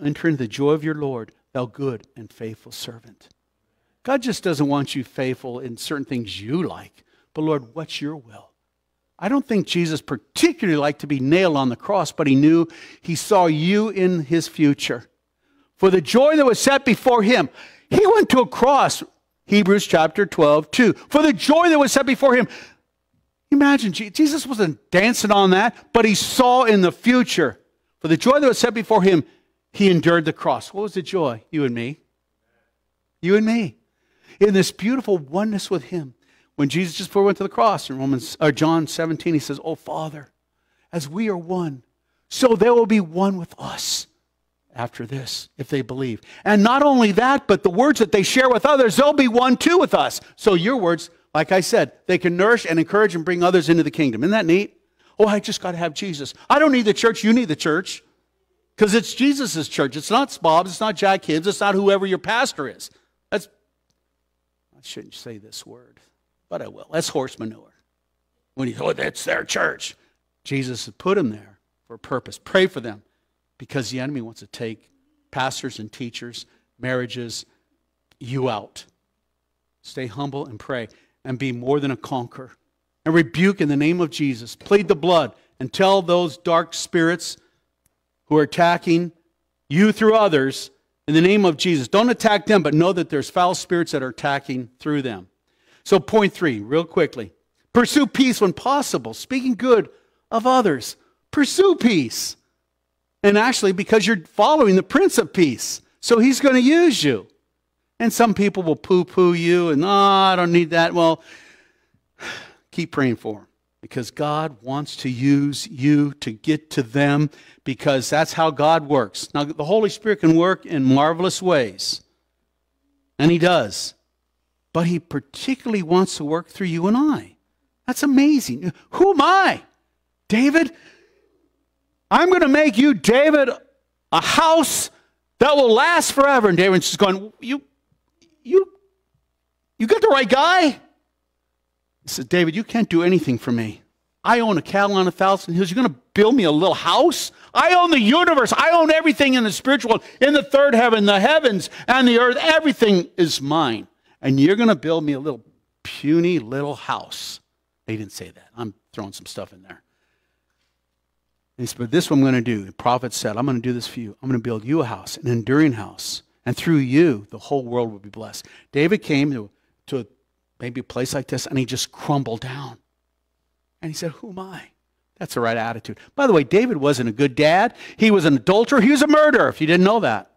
Enter into the joy of your Lord, thou good and faithful servant. God just doesn't want you faithful in certain things you like, but Lord, what's your will? I don't think Jesus particularly liked to be nailed on the cross, but he knew he saw you in his future. For the joy that was set before him, he went to a cross. Hebrews chapter 12, 2. For the joy that was set before him. Imagine, Jesus wasn't dancing on that, but he saw in the future. For the joy that was set before him, he endured the cross. What was the joy? You and me. You and me. In this beautiful oneness with him. When Jesus just before went to the cross in Romans or John 17, he says, Oh Father, as we are one, so they will be one with us after this, if they believe. And not only that, but the words that they share with others, they'll be one too with us. So your words, like I said, they can nourish and encourage and bring others into the kingdom. Isn't that neat? Oh, I just got to have Jesus. I don't need the church, you need the church. Because it's Jesus' church. It's not Bob's, it's not Jack Hibbs, it's not whoever your pastor is. That's I shouldn't say this word, but I will. That's horse manure. When you, oh, that's their church. Jesus has put them there for a purpose. Pray for them because the enemy wants to take pastors and teachers, marriages, you out. Stay humble and pray and be more than a conqueror. And rebuke in the name of Jesus. Plead the blood and tell those dark spirits who are attacking you through others in the name of Jesus. Don't attack them, but know that there's foul spirits that are attacking through them. So, point three, real quickly pursue peace when possible, speaking good of others. Pursue peace. And actually, because you're following the Prince of Peace, so he's going to use you. And some people will poo poo you and, oh, I don't need that. Well, keep praying for them because God wants to use you to get to them because that's how God works. Now, the Holy Spirit can work in marvelous ways, and He does. But He particularly wants to work through you and I. That's amazing. Who am I? David? I'm going to make you, David, a house that will last forever. And David's just going, You you, you got the right guy? He said, David, you can't do anything for me. I own a cattle on a thousand hills. You're going to build me a little house? I own the universe. I own everything in the spiritual, world, in the third heaven, the heavens and the earth. Everything is mine. And you're going to build me a little puny little house. They didn't say that. I'm throwing some stuff in there. And he said, But this is what I'm going to do. The prophet said, I'm going to do this for you. I'm going to build you a house, an enduring house. And through you, the whole world will be blessed. David came to, to maybe a place like this and he just crumbled down. And he said, Who am I? That's the right attitude. By the way, David wasn't a good dad. He was an adulterer. He was a murderer, if you didn't know that.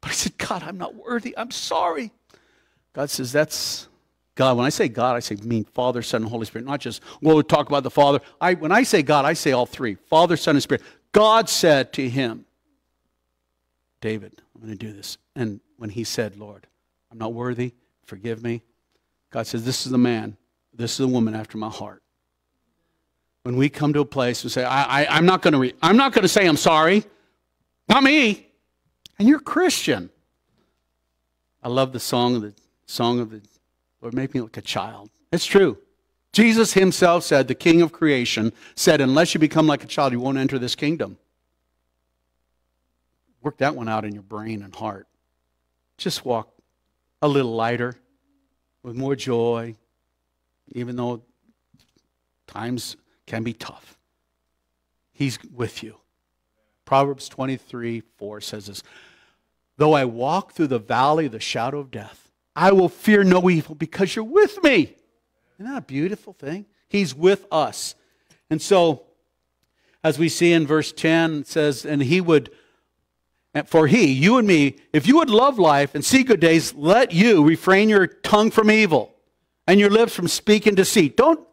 But he said, God, I'm not worthy. I'm sorry. God says, That's God. When I say God, I say mean Father, Son, and Holy Spirit, not just, well, we talk about the Father. I, when I say God, I say all three Father, Son, and Spirit. God said to him, David, I'm going to do this. And when he said, Lord, I'm not worthy, forgive me, God says, This is the man, this is the woman after my heart. When we come to a place and say, I, I, am not going to I'm not going to say I'm sorry, not me, and you're Christian. I love the song of the song of the Lord, make me like a child. It's true. Jesus himself said, the King of creation said, unless you become like a child, you won't enter this kingdom. Work that one out in your brain and heart. Just walk a little lighter, with more joy, even though times can be tough. He's with you. Proverbs 23 4 says this Though I walk through the valley of the shadow of death, I will fear no evil because you're with me. Isn't that a beautiful thing? He's with us. And so, as we see in verse 10, it says, And he would for he, you and me, if you would love life and see good days, let you refrain your tongue from evil and your lips from speaking deceit. Don't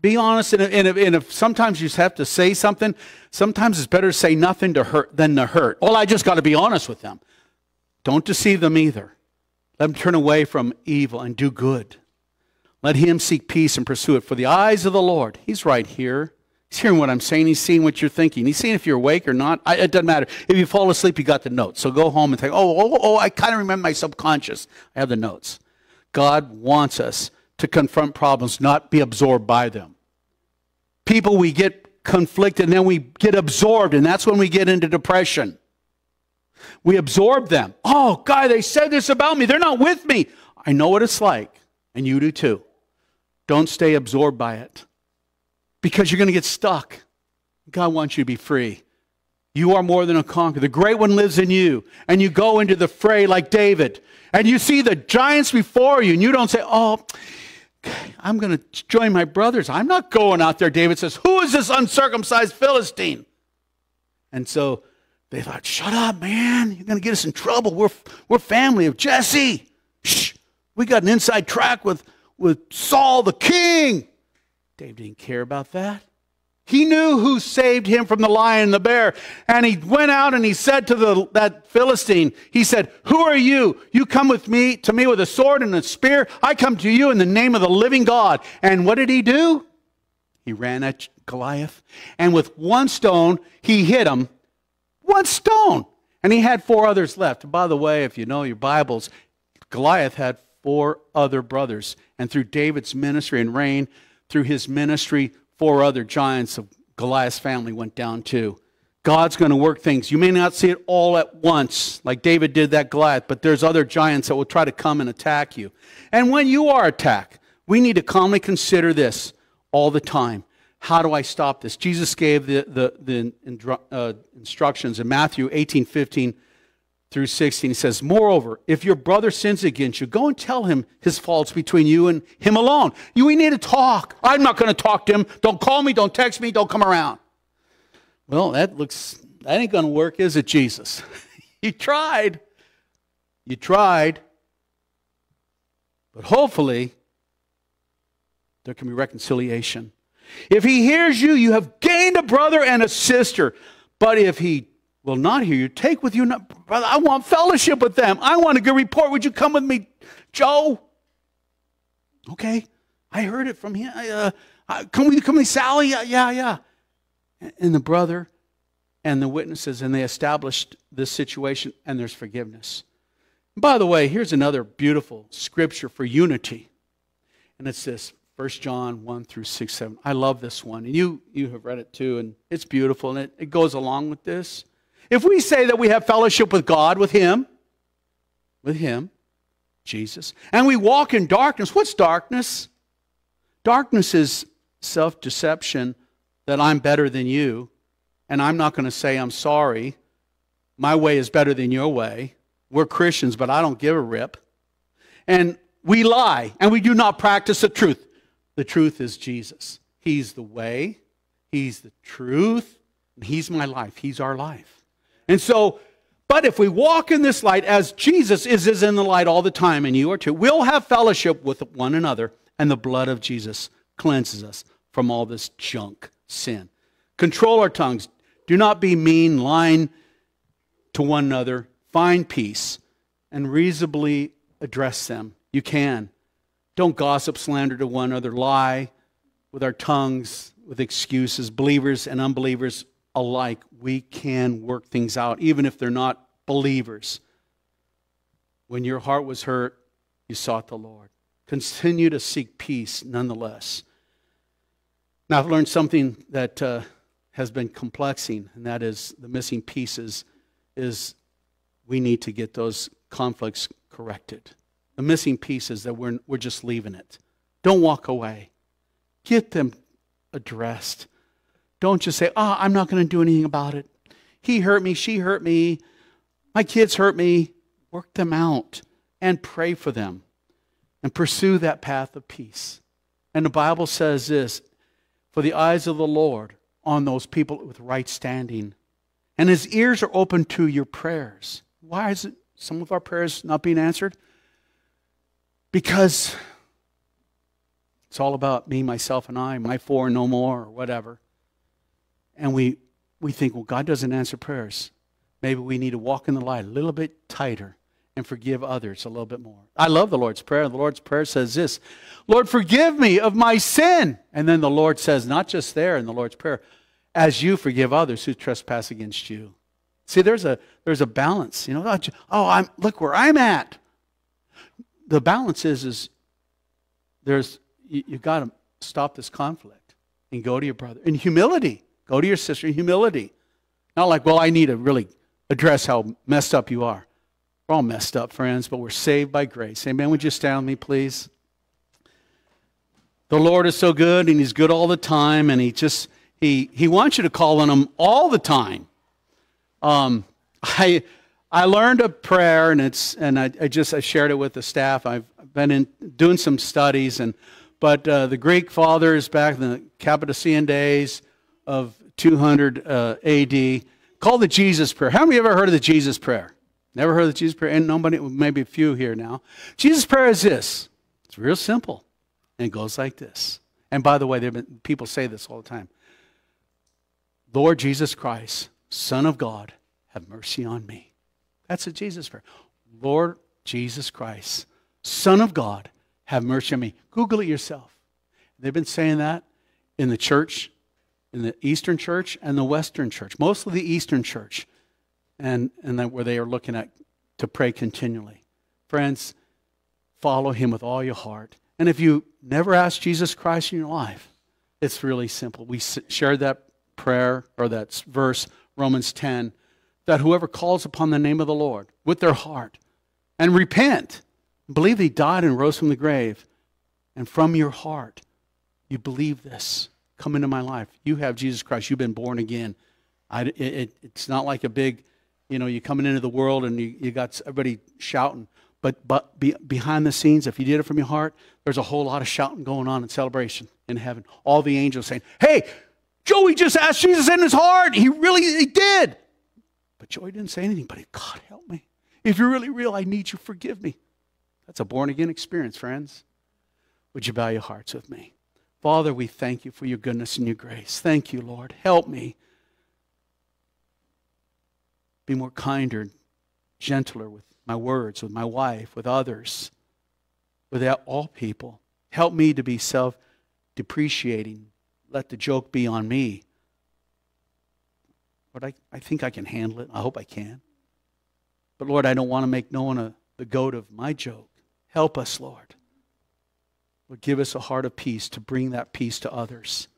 be honest. And, and, and if sometimes you just have to say something, sometimes it's better to say nothing to hurt than to hurt. Well, I just got to be honest with them. Don't deceive them either. Let them turn away from evil and do good. Let him seek peace and pursue it. For the eyes of the Lord, he's right here He's hearing what I'm saying. He's seeing what you're thinking. He's seeing if you're awake or not. I, it doesn't matter. If you fall asleep, you got the notes. So go home and think, oh, oh, oh, I kind of remember my subconscious. I have the notes. God wants us to confront problems, not be absorbed by them. People, we get conflicted and then we get absorbed, and that's when we get into depression. We absorb them. Oh, guy, they said this about me. They're not with me. I know what it's like, and you do too. Don't stay absorbed by it because you're going to get stuck. God wants you to be free. You are more than a conqueror. The great one lives in you. And you go into the fray like David. And you see the giants before you. And you don't say, oh, I'm going to join my brothers. I'm not going out there. David says, who is this uncircumcised Philistine? And so they thought, shut up, man. You're going to get us in trouble. We're, we're family of Jesse. Shh. We got an inside track with, with Saul the king. Dave didn't care about that. He knew who saved him from the lion and the bear. And he went out and he said to the, that Philistine, he said, Who are you? You come with me to me with a sword and a spear. I come to you in the name of the living God. And what did he do? He ran at Goliath. And with one stone, he hit him. One stone. And he had four others left. by the way, if you know your Bibles, Goliath had four other brothers. And through David's ministry and reign, through his ministry, four other giants of Goliath's family went down too. God's going to work things. You may not see it all at once, like David did that Goliath, but there's other giants that will try to come and attack you. And when you are attacked, we need to calmly consider this all the time. How do I stop this? Jesus gave the, the, the uh, instructions in Matthew 18 15 through 16. He says, Moreover, if your brother sins against you, go and tell him his faults between you and him alone. You, we need to talk. I'm not going to talk to him. Don't call me, don't text me, don't come around. Well, that looks, that ain't going to work, is it, Jesus? you tried. You tried. But hopefully, there can be reconciliation. If he hears you, you have gained a brother and a sister. But if he will not hear you, take with you, not, brother, I want fellowship with them. I want a good report. Would you come with me, Joe? Okay, I heard it from him. Uh, come with you, come with me, Sally? Yeah, yeah, yeah and the brother and the witnesses, and they established this situation, and there's forgiveness. by the way, here's another beautiful scripture for unity, and it's this 1 John 1 through 6, 7. I love this one, and you, you have read it too, and it's beautiful, and it, it goes along with this. If we say that we have fellowship with God, with Him, with Him, Jesus, and we walk in darkness, what's darkness? Darkness is self deception that I'm better than you, and I'm not going to say I'm sorry. My way is better than your way. We're Christians, but I don't give a rip. And we lie, and we do not practice the truth. The truth is Jesus. He's the way, He's the truth, He's my life. He's our life. And so, but if we walk in this light as Jesus is, is in the light all the time, and you are too, we'll have fellowship with one another, and the blood of Jesus cleanses us from all this junk sin. Control our tongues. Do not be mean, lying to one another. Find peace and reasonably address them. You can. Don't gossip, slander to one another, lie with our tongues, with excuses. Believers and unbelievers alike, we can work things out, even if they're not believers. When your heart was hurt, you sought the Lord. Continue to seek peace nonetheless. Now, I've learned something that uh, has been complexing, and that is the missing pieces is we need to get those conflicts corrected. The missing pieces that we're, we're just leaving it. Don't walk away. Get them addressed. Don't just say, oh, I'm not going to do anything about it. He hurt me, she hurt me, my kids hurt me. Work them out and pray for them and pursue that path of peace. And the Bible says this for the eyes of the Lord on those people with right standing. And his ears are open to your prayers. Why is it some of our prayers not being answered? Because it's all about me, myself, and I, my four, no more, or whatever. And we, we think, well, God doesn't answer prayers. Maybe we need to walk in the light a little bit tighter and forgive others a little bit more. I love the Lord's Prayer. The Lord's Prayer says this Lord, forgive me of my sin. And then the Lord says, not just there in the Lord's Prayer, as you forgive others who trespass against you. See, there's a, there's a balance. You know, oh, oh I'm, look where I'm at. The balance is, is there's, you, you've got to stop this conflict and go to your brother in humility. Go to your sister in humility. Not like, well, I need to really address how messed up you are. We're all messed up, friends, but we're saved by grace. Amen. Would you stand with me, please? The Lord is so good, and He's good all the time, and He just He He wants you to call on Him all the time. Um, I I learned a prayer, and it's and I, I just I shared it with the staff. I've been in doing some studies, and but uh, the Greek fathers back in the Cappadocian days of 200 uh, A.D. called the Jesus prayer. How many ever heard of the Jesus prayer? Never heard of the Jesus prayer? And nobody, maybe a few here now. Jesus prayer is this. It's real simple. And it goes like this. And by the way, there been, people say this all the time. Lord Jesus Christ, Son of God, have mercy on me. That's a Jesus prayer. Lord Jesus Christ, Son of God, have mercy on me. Google it yourself. They've been saying that in the church, in the Eastern church and the Western church, mostly the Eastern church and, and that where they are looking at to pray continually. Friends, follow him with all your heart. And if you never asked Jesus Christ in your life, it's really simple. We shared that prayer or that verse, Romans 10, that whoever calls upon the name of the Lord with their heart and repent, believe he died and rose from the grave, and from your heart you believe this, come into my life. You have Jesus Christ. You've been born again. I, it, it's not like a big, you know, you're coming into the world and you, you got everybody shouting. But, but be, behind the scenes, if you did it from your heart, there's a whole lot of shouting going on in celebration in heaven. All the angels saying, Hey, Joey just asked Jesus in his heart. He really he did. But Joey didn't say anything, but he, God help me. If you're really real, I need you. Forgive me. That's a born again experience, friends. Would you bow your hearts with me? Father, we thank you for your goodness and your grace. Thank you, Lord. Help me be more kinder, gentler with my words, with my wife, with others, with all people. Help me to be self depreciating. Let the joke be on me. Lord, I, I think I can handle it. I hope I can. But Lord, I don't want to make no one a, the goat of my joke. Help us, Lord. Lord, give us a heart of peace to bring that peace to others.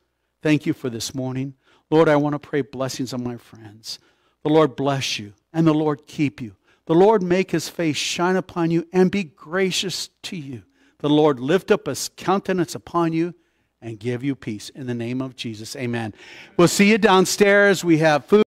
Thank you for this morning. Lord, I want to pray blessings on my friends. The Lord bless you and the Lord keep you. The Lord make his face shine upon you and be gracious to you. The Lord lift up his countenance upon you and give you peace. In the name of Jesus, amen. We'll see you downstairs. We have food.